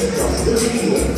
Deus, Deus, Deus,